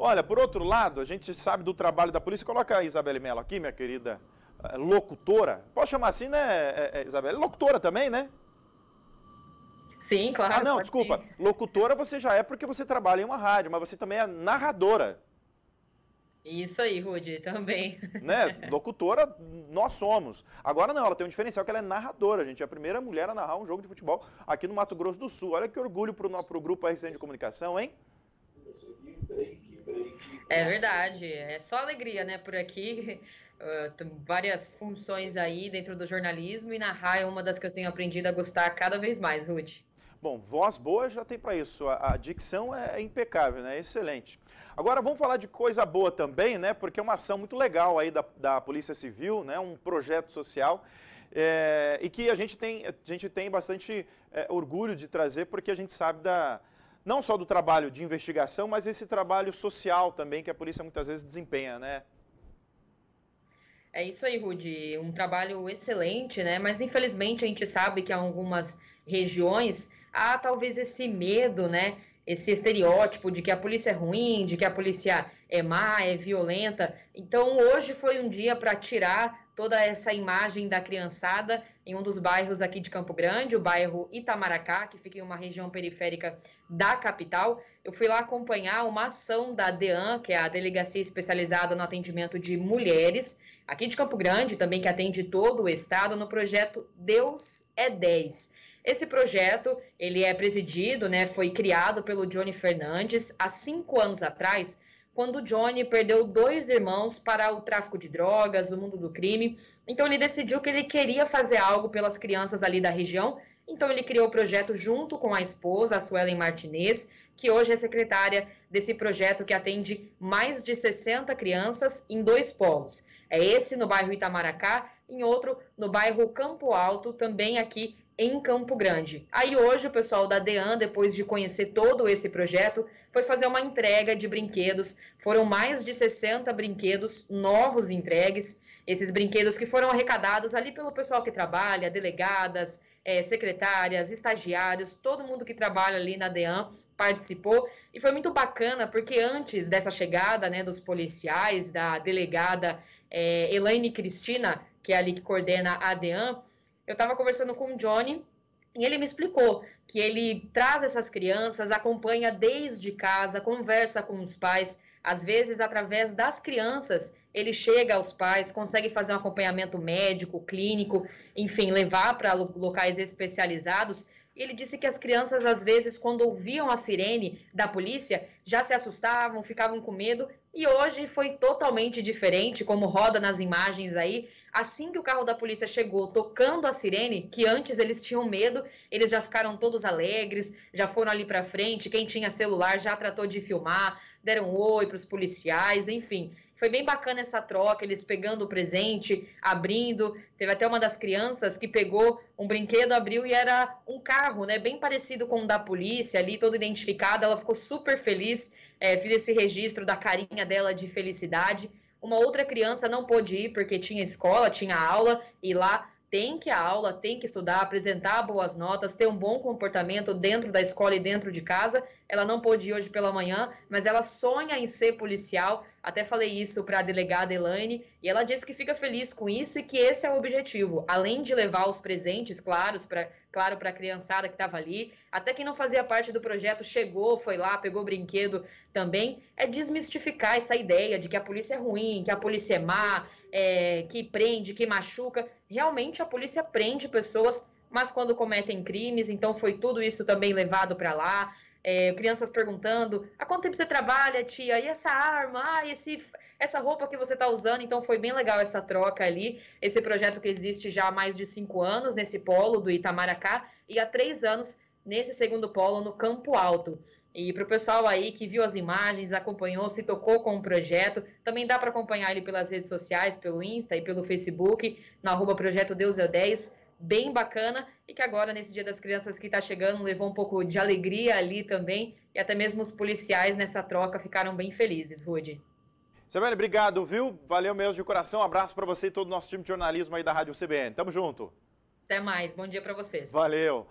Olha, por outro lado, a gente sabe do trabalho da polícia. Coloca a Isabelle Mello aqui, minha querida eh, locutora. Pode chamar assim, né, eh, eh, Isabelle? Locutora também, né? Sim, claro. Ah, não, desculpa. Ser. Locutora você já é porque você trabalha em uma rádio, mas você também é narradora. Isso aí, Rudy, também. Né? Locutora, nós somos. Agora não, ela tem um diferencial que ela é narradora, gente. É a primeira mulher a narrar um jogo de futebol aqui no Mato Grosso do Sul. Olha que orgulho pro, pro grupo RCN de Comunicação, hein? É verdade, é só alegria, né, por aqui. Uh, várias funções aí dentro do jornalismo e narrar é uma das que eu tenho aprendido a gostar cada vez mais, Ruth. Bom, voz boa já tem para isso. A, a, dicção é, é impecável, né? Excelente. Agora vamos falar de coisa boa também, né? Porque é uma ação muito legal aí da, da Polícia Civil, né? Um projeto social. É, e que a gente tem, a gente tem bastante é, orgulho de trazer, porque a gente sabe da, não só do trabalho de investigação, mas esse trabalho social também que a polícia muitas vezes desempenha, né? É isso aí, Rudy. Um trabalho excelente, né? Mas infelizmente a gente sabe que algumas regiões há talvez esse medo, né? Esse estereótipo de que a polícia é ruim, de que a polícia é má, é violenta. Então, hoje foi um dia para tirar toda essa imagem da criançada em um dos bairros aqui de Campo Grande, o bairro Itamaracá, que fica em uma região periférica da capital. Eu fui lá acompanhar uma ação da DEAN, que é a Delegacia Especializada no Atendimento de Mulheres, aqui de Campo Grande, também que atende todo o estado, no projeto Deus é 10. Esse projeto, ele é presidido, né, foi criado pelo Johnny Fernandes há cinco anos atrás, quando Johnny perdeu dois irmãos para o tráfico de drogas, o mundo do crime. Então ele decidiu que ele queria fazer algo pelas crianças ali da região. Então ele criou o projeto junto com a esposa, a Suelen Martinez, que hoje é secretária desse projeto que atende mais de 60 crianças em dois polos. É esse no bairro Itamaracá, em outro no bairro Campo Alto, também aqui em Campo Grande. Aí hoje o pessoal da DEAN, depois de conhecer todo esse projeto, foi fazer uma entrega de brinquedos. Foram mais de 60 brinquedos novos entregues. Esses brinquedos que foram arrecadados ali pelo pessoal que trabalha, delegadas, é, secretárias, estagiários, todo mundo que trabalha ali na DEAN participou. E foi muito bacana, porque antes dessa chegada né, dos policiais, da delegada é, Elaine Cristina, que é ali que coordena a DEAN, eu estava conversando com o Johnny e ele me explicou que ele traz essas crianças, acompanha desde casa, conversa com os pais, às vezes através das crianças, ele chega aos pais, consegue fazer um acompanhamento médico, clínico, enfim, levar para locais especializados. Ele disse que as crianças, às vezes, quando ouviam a sirene da polícia, já se assustavam, ficavam com medo, e hoje foi totalmente diferente, como roda nas imagens aí. Assim que o carro da polícia chegou tocando a sirene, que antes eles tinham medo, eles já ficaram todos alegres, já foram ali para frente. Quem tinha celular já tratou de filmar, deram oi para os policiais, enfim. Foi bem bacana essa troca, eles pegando o presente, abrindo. Teve até uma das crianças que pegou um brinquedo, abriu e era um carro, né? Bem parecido com o da polícia ali, todo identificado. Ela ficou super feliz. É, fiz esse registro da carinha dela de felicidade. Uma outra criança não pôde ir porque tinha escola, tinha aula, e lá tem que a aula, tem que estudar, apresentar boas notas, ter um bom comportamento dentro da escola e dentro de casa. Ela não pôde ir hoje pela manhã, mas ela sonha em ser policial. Até falei isso para a delegada Elaine, e ela disse que fica feliz com isso e que esse é o objetivo. Além de levar os presentes, claros, pra, claro, para a criançada que estava ali, até quem não fazia parte do projeto chegou, foi lá, pegou brinquedo também, é desmistificar essa ideia de que a polícia é ruim, que a polícia é má, é, que prende, que machuca. Realmente a polícia prende pessoas, mas quando cometem crimes, então foi tudo isso também levado para lá. É, crianças perguntando: há quanto tempo você trabalha, tia? E essa arma? Ah, esse, essa roupa que você está usando? Então foi bem legal essa troca ali. Esse projeto que existe já há mais de cinco anos nesse polo do Itamaracá e há três anos nesse segundo polo no Campo Alto. E para o pessoal aí que viu as imagens, acompanhou, se tocou com o projeto, também dá para acompanhar ele pelas redes sociais, pelo Insta e pelo Facebook, no arroba Projeto Deus é 10, bem bacana, e que agora, nesse Dia das Crianças que está chegando, levou um pouco de alegria ali também, e até mesmo os policiais nessa troca ficaram bem felizes, Rude. Isabelle, obrigado, viu? Valeu mesmo de coração, um abraço para você e todo o nosso time de jornalismo aí da Rádio CBN. Tamo junto. Até mais, bom dia para vocês. Valeu.